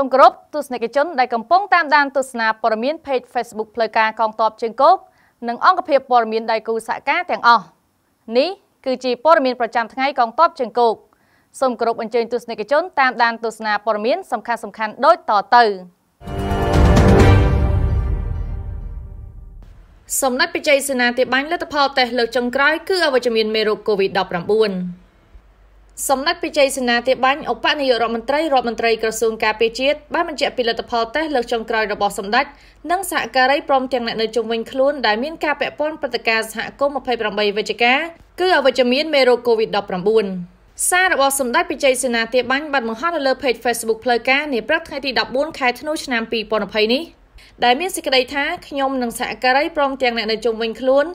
សូមគោរពទស្សនិកជនដែលកំពុងតាមដានទស្សនាព័ត៌មាន Page Facebook ផ្លូវការកងទ័ពជើងគោកនិងអង្គភាពព័ត៌មានដៃគូសហការទាំងអស់នេះគឺជាព័ត៌មានប្រចាំថ្ងៃកងទ័ពជើងគោកសូមគោរពអញ្ជើញទស្សនិកជនតាមដានទស្សនាព័ត៌មានសំខាន់ៗដូចតទៅសម្ដេចបជ័យសេនាធិបាញ់លទ្ធផលតេស្តលើកចុងក្រោយគឺអវិជ្ជមានមេរោគ COVID-19 សម្ដេចពិជ័យសេនាធិបាញ់ឧបនាយករដ្ឋមន្ត្រីរដ្ឋមន្ត្រីក្រសួងការពារជាតិបានបញ្ជាក់ពីលទ្ធផលតេស្តលើកចុងក្រោយរបស់សម្ដេចនិងសហការីព្រមទាំងអ្នកនៅជុំវិញខ្លួនដែលមានការពាក់ព័ន្ធព្រឹត្តិការណ៍សហគមន៍28វិច្ឆិកាគឺអវិជ្ជមានមេរោគ COVID-19 សាររបស់សម្ដេចពិជ័យសេនាធិបាញ់បានបង្ហោះនៅលើ Page Facebook ផ្លូវការនាព្រឹកថ្ងៃទី14ខែធ្នូឆ្នាំ2020នេះដែលមានសេចក្តីថាខ្ញុំនិងសហការីព្រមទាំងអ្នកនៅជុំវិញខ្លួន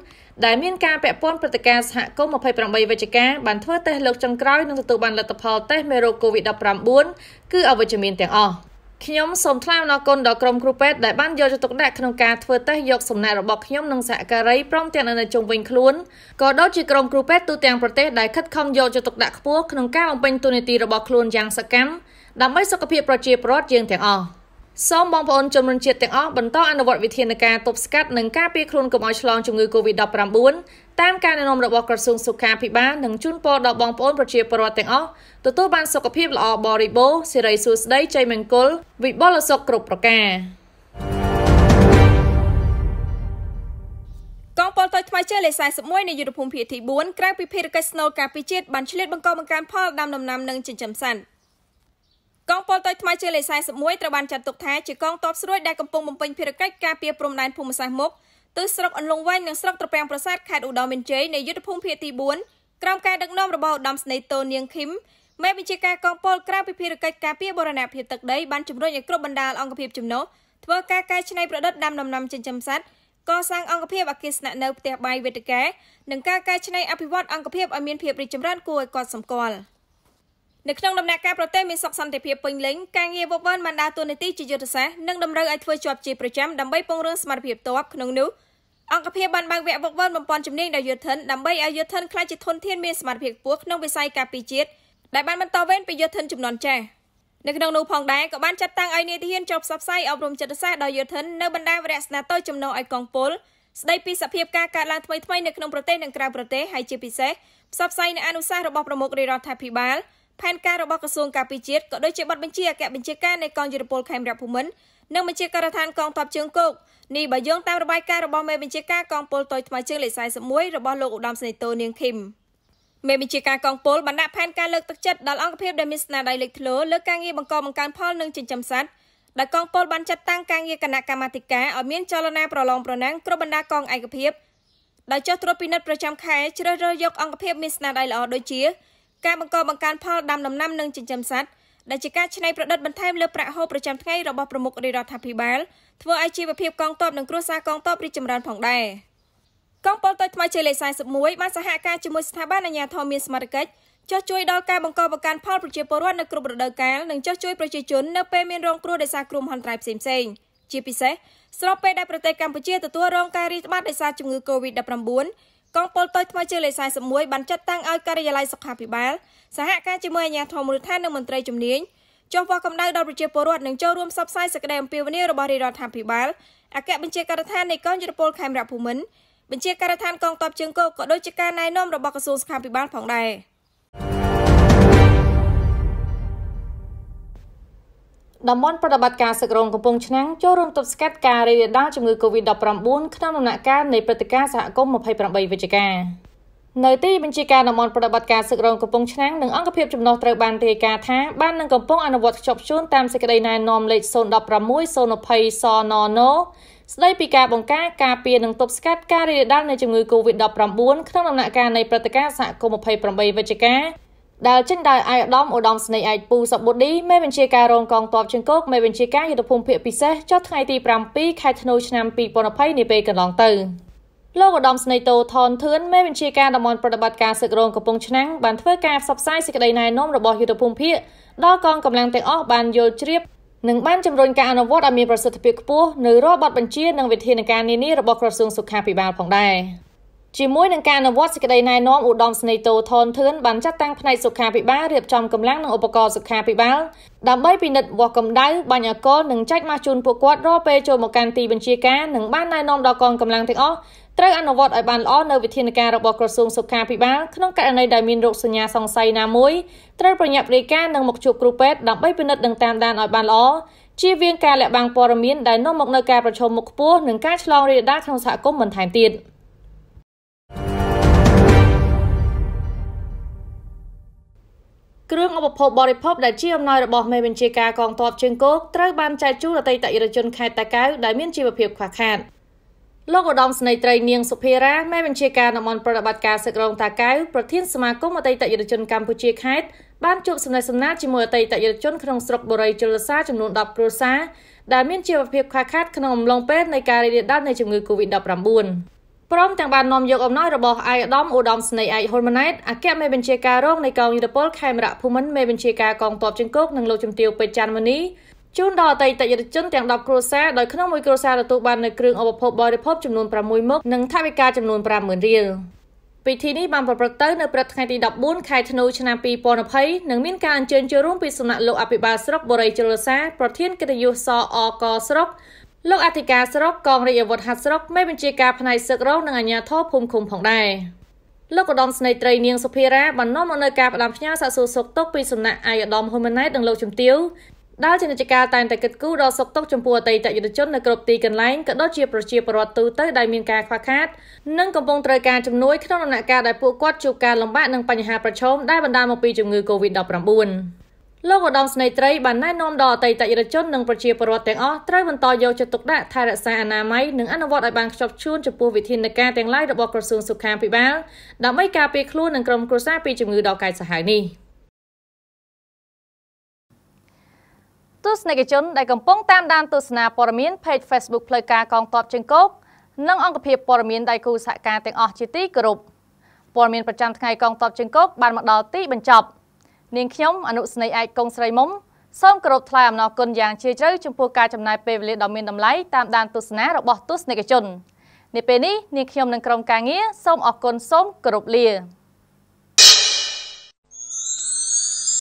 ដែលមានការពាក់ព័ន្ធព្រឹត្តិការណ៍សហគមន៍28វិច្ឆិកាបានធ្វើតេស្តលើកចុងក្រោយនិងទទួលបានលទ្ធផលតេស្តមេរោគ COVID-19 គឺអវិជ្ជមានទាំងអស់ខ្ញុំសូមថ្លែងអំណរគុណដល់ក្រុមគ្រូពេទ្យដែលបានយកចិត្តទុកដាក់ក្នុងការធ្វើតេស្តយកសំណាក់របស់ខ្ញុំនិងសហការីព្រមទាំងនៅជុំវិញខ្លួនក៏ដូចជាក្រុមគ្រូពេទ្យទូទាំងប្រទេសដែលខិតខំយកចិត្តទុកដាក់ខ្ពស់ក្នុងការបំពេញតួនាទីរបស់ខ្លួនយ៉ាងសកម្មដើម្បីសុខភាពប្រជាពលរដ្ឋយើងទាំងអស់ សូមបងប្អូនជនជាតិទាំងអស់បន្តអនុវត្តវិធានការទប់ស្កាត់និងការពារខ្លួនកុំឲ្យឆ្លងជំងឺ Covid-19 តាមការណែនាំរបស់ក្រសួងសុខាភិបាលនិងជូនពរដល់បងប្អូនប្រជាពលរដ្ឋទាំងអស់ទទួលបានសុខភាពល្អបរិបូរណ៍សិរីសួស្តីជ័យមង្គលវិបុលសុខគ្រប់ប្រការកងពលតូចថ្មីជើលេខ41នៃយុទ្ធភូមិភាគទី4ក្រៅពីភារកិច្ចស្នូលការពីជាតិបានឆ្លៀតបង្កបង្កើនផលដាំដំណាំនិងចិញ្ចឹមសត្វ កងពលតូចថ្មីជាលេខ41ត្រូវបានចាត់ទុកថាជាកងទ័ពស្រួយដែលកំពុងបំពេញភារកិច្ចការពារព្រំដែនភូមិសាស្ត្រមុខទិសស្រុកអន្លង់វែងនិងស្រុកត្រពាំងប្រាសាទខេត្តឧត្តរមានជ័យនៃយុទ្ធភូមិភាគទី4ក្រោមការដឹកនាំរបស់ឧត្តមស្នេហ៍តូននាងឃឹមមេបញ្ជាការកងពលក្រៅពីភារកិច្ចការពារបរណភាពទឹកដីបានជំរុញឲ្យគ្រប់បណ្ដាលអង្គភាពចំណុះធ្វើការកែច្នៃប្រឌិតដាំដំណាំចិញ្ចឹមសត្វកសាងអង្គភាពអគារស្នាក់នៅផ្ទះបាយវេទិកានិងការកែច្នៃអភិវឌ្ឍអង្គភាពឲ្យមានភាពរីកចម្រើនគួរឲ្យកត់សម្គាល់។ នៅក្នុងដំណាក់កាលប្រទេសមានសុខសន្តិភាពពេញលេញការងារវឹកវើបានដើរតួនាទីជាយុទ្ធសាស្ត្រនិងតម្រូវឲ្យធ្វើជាប់ជាប្រចាំដើម្បីពង្រឹងសមត្ថភាពទ័ពក្នុងនោះអង្គភាពបានបើកវគ្គវឹកវើបំពេញជំនាញដល់យុទ្ធិនដើម្បីឲ្យយុទ្ធិនក្លាយជាធនធានមានសមត្ថភាពខ្ពស់ក្នុងវិស័យការពារជាតិដែលបានបន្តវេនពីយុទ្ធិនចំនួនចាស់នៅក្នុងនោះផងដែរក៏បានចាត់តាំងឲ្យនាយទាហានចុះផ្សព្វផ្សាយអប់រំចិត្តសាស្ត្រដល់យុទ្ធិននៅបណ្ដាវរៈស្នាតូចចំណុះឲ្យកងពលស្ដីពីសភាពការកើតឡើងថ្មីៗនៅក្នុងប្រទេសនិងក្រៅប្រទេសហើយជាពិសេសផ្សព្វផ្សាយនៅអនុសាសន៍របស់ប្រមុខរាជរដ្ឋាភិបាល ផែនការរបស់ក្រសួងការពារជាតិក៏ដូចជាបទបញ្ជាអគ្គបញ្ជាការនៃកងយុទ្ធពលខេមរៈភូមិន្ទនិងបញ្ជាការដ្ឋានកងទ័ពជើងគោកនេះបើយោងតាមរបាយការណ៍របស់មេបញ្ជាការកងពលតុយថ្មីជើងលេខ41របស់លោកឧត្តមសេនីយ៍តូនាងឃឹមមេបញ្ជាការកងពលបានដាក់ផែនការលើកទឹកចិត្តដល់អង្គភាពដែលមានស្នាដៃលេចធ្លោលើការងារបង្កបង្កើនផលនិងចិញ្ចឹមសត្វដែលកងពលបានចាត់តាំងការងារគណៈកម្មាធិការឲ្យមានចលនាប្រឡងប្រណាំងគ្រប់បណ្ដាកងឯកភាពដោយចុះត្រួតពិនិត្យប្រចាំខែជ្រើសរើសយកអង្គភាពមានស្នាដៃល្អដូចជា ការបង្កបង្កើនផលដាំដំណាំនិងចិញ្ចឹមសត្វដែលជាការច្នៃប្រឌិតបន្ថែមលើប្រាក់ហូបប្រចាំថ្ងៃរបស់ប្រមុខរាជរដ្ឋាភិបាលធ្វើឲ្យជីវភាពកងទ័ពនិងគ្រួសារកងទ័ពរីកចម្រើនផងដែរកងពលតូចថ្មីជ័យលេខ41បានសហការជាមួយស្ថាប័នអាជ្ញាធរមានសមត្ថកិច្ចចុះជួយដល់ការបង្កបង្កើនផលប្រជាពលរដ្ឋនៅគ្រប់រដូវកាលនិងចុះជួយប្រជាជននៅពេលមានរងគ្រោះដោយសារគ្រោះមហន្តរាយផ្សេងៗជាពិសេសស្របពេលដែលប្រទេសកម្ពុជាទទួលរងការរាតត្បាតដោយសារជំងឺ Covid-19 កងពលតូចថ្មីជើលេខ41បានចាត់តាំងឲ្យការិយាល័យសុខាភិបាលសហការជាមួយអាជ្ញាធរមូលដ្ឋាននិងមន្ត្រីជំនាញចុះវាស់កម្ដៅដល់ប្រជាពលរដ្ឋនិងចូលរួមផ្សព្វផ្សាយសេចក្តីអំពាវនាវរបស់រាជរដ្ឋាភិបាលអគ្គបញ្ជាការដ្ឋាននៃកងយុទ្ធពលខេមរៈភូមិន្ទបញ្ជាការដ្ឋានកងទ័ពជើងគោកក៏ដូចជាការណែនាំរបស់ក្រសួងសុខាភិបាលផងដែរ។ តំបន់ប្រតិបត្តិការសឹករងកំពង់ឆ្នាំងចូលរួមទប់ស្កាត់ការរីករាលដាលជំងឺ Covid-19 ក្នុងដំណាក់កាលនៃព្រឹត្តិការណ៍សហគមន៍28វិច្ឆិកានៅទីបញ្ជាការតំបន់ប្រតិបត្តិការសឹករងកំពង់ឆ្នាំងនិងអង្គភាពចំណុះត្រូវបានរាយការណ៍ថាបាននឹងកំពុងអនុវត្តខ្ជាប់ខ្ជួនតាមសេចក្តីណែនាំលេខ016 020សនណស្ដីពីការបង្ការការពារនិងទប់ស្កាត់ការរីករាលដាលនៃជំងឺ Covid-19 ក្នុងដំណាក់កាលនៃព្រឹត្តិការណ៍សហគមន៍28វិច្ឆិកា ដែលចេញដោយអាយឧត្តមឧត្តមស្នេហ៍ឯកពូសបុឌីមេបញ្ជាការរងកងទ័ពជើងគោកមេបញ្ជាការយុទ្ធភូមិភាគពិសេសចុះថ្ងៃទី7ខែធ្នូឆ្នាំ2020នាពេលកន្លងទៅលោកឧត្តមស្នេហ៍តូថនធឿនមេបញ្ជាការតំបន់ប្រតិបត្តិការសឹករងកំពង់ឆ្នាំងបានធ្វើការផ្សព្វផ្សាយសេចក្តីណែនាំរបស់យុទ្ធភូមិភាគដល់កងកម្លាំងទាំងអស់បានយល់ជ្រាបនិងបានជំរុញការអនុវត្តឲ្យមានប្រសិទ្ធភាពខ្ពស់នៅរាល់បទបញ្ជានិងវិធានការនានារបស់ក្រសួងសុខាភិបាលផងដែរ ជាមួយនឹងការអនុវត្តសេចក្តីណែនាំឧត្តមស្នេហ៍តូថនធឿនបានចាត់តាំងផ្នែកសុខាភិបាលរៀបចំកម្លាំងនិងឧបករណ៍សុខាភិបាលដើម្បីពិនិត្យវាស់កម្ដៅបាញ់អាល់កុលនិងចែកម៉ាស់ជូនពួកគាត់រាល់ពេលចូលមកកាន់ទីបញ្ជាការនិងបានណែនាំដល់កងកម្លាំងទាំងអស់ត្រូវអនុវត្តឲ្យបានល្អនៅវិធានការរបស់ក្រសួងសុខាភិបាលក្នុងករណីដែលមានរោគសញ្ញាសង្ស័យណាមួយត្រូវប្រញាប់រាយការណ៍និងមកជួបគ្រូពេទ្យដើម្បីពិនិត្យនិងតាមដានឲ្យបានល្អជៀសវាងការលាក់បាំងព័ត៌មានដែលនាំមកនូវការប្រឈមមុខខ្ពស់និងការឆ្លងរាលដាលក្នុងសហគមន៍បន្ថែមទៀត។ គ្រឿងឧបភោគបរិភោគដែលជាអំណោយរបស់មេបញ្ជាការកងទ័ពជើងគោកត្រូវបានចែកជូនអតីតយុវជនខេត្តតាកែវដែលមានជីវភាពខ្វះខាតលោកឧត្តមស្នេហ៍ត្រីនាងសុភារ៉ាមេបញ្ជាការតំបន់ប្រតិបត្តិការសឹករងតាកែវប្រធានសមាគមអតីតយុវជនកម្ពុជាខេត្តបានជួបសំណេះសំណាលជាមួយអតីតយុវជនក្នុងស្រុកបុរីជលសាចំនួន10គ្រួសារដែលមានជីវភាពខ្វះខាតក្នុងអំឡុងពេលនៃការរីករាលដាលនៃជំងឺ Covid-19 ព្រមទាំងបាននាំយកអំណោយរបស់ឯកឧត្តមឧត្តមស្នេហ៍ឯកហ៊ុនម៉ាណែតអគ្គមេបញ្ជាការរងនៃកងយុទ្ធពលខេមរៈភូមិន្ទមេបញ្ជាការកងទ័ពជើងគោកនិងលោកជំទាវពេជ្រច័ន្ទមនីជូនដល់អតីតយុវជនទាំង10គ្រួសារដោយក្នុងមួយគ្រួសារទទួលបាននូវគ្រឿងឧបភោគបរិភោគចំនួន6មុខនិងថវិកាចំនួន50000រៀលពិធីនេះបានប្រព្រឹត្តទៅនៅព្រឹកថ្ងៃទី14ខែធ្នូឆ្នាំ2020និងមានការអញ្ជើញចូលរួមពីសំណាក់លោកអភិបាលស្រុកបូរីជលសាប្រធានកិត្តិយសសអកស្រុក លោកអធិការស្រុកកងរាជអាវុធហត្ថស្រុកមេបញ្ជាការផ្នែកសឹករងនិងអាជ្ញាធរភូមិឃុំផងដែរលោកឧត្តមស្នេហ៍ត្រីនាងសុភារ៉ាបាននាំមកនូវការផ្ដាំផ្ញើសាកសួរសុខទុក្ខពីសំណាក់ឯកឧត្តមហ៊ុនម៉ាណែតនិងលោកជំទាវដែលជានិច្ចការតែងតែគិតគូរដល់សុខទុក្ខចំពោះអតីតយុវជននៅគ្រប់ទីកន្លែងក៏ដូចជាប្រជាពលរដ្ឋទូទៅដែលមានការខ្វះខាតនិងកំពុងត្រូវការជំនួយក្នុងដំណាក់កាលដែលពួកគាត់ជួបការលំបាកនិងបញ្ហាប្រឈមដែលបណ្ដាលមកពីជំងឺ Covid-19 លោកឧត្តមស្នេហ៍ត្រីបានណែនាំដល់អតីតយុវជននិងប្រជាពលរដ្ឋទាំងអស់ត្រូវបន្តយកចិត្តទុកដាក់ថែរក្សាអនាម័យនិងអនុវត្តឲ្យបានខ្ជាប់ខ្ជួនចំពោះវិធានការទាំងឡាយរបស់ក្រសួងសុខាភិបាលដើម្បីការពារខ្លួននិងក្រុមគ្រួសារពីជំងឺដ៏កាចសាហាវនេះទស្សនិកជនដែលកំពុងតាមដានទស្សនាព័ត៌មាន Page Facebook ផ្លូវការកងទ័ពជើងគោកនិងអង្គភាពព័ត៌មានដៃគូសហការទាំងអស់ជាទីគោរពព័ត៌មានប្រចាំថ្ងៃកងទ័ពជើងគោកបានមកដល់ទីបញ្ចប់។ នាងខ្ញុំអនុស្នេហ៍ឯកកុងស្រីមុំសូមគោរពថ្លែងអំណរគុណយ៉ាងជ្រាលជ្រៅចំពោះការចំណាយពេលវេលាដ៏មានតម្លៃតាមដានទស្សនារបស់ទស្សនិកជននាពេលនេះនាងខ្ញុំនិងក្រុមការងារសូមអរគុណសូមគោរពលា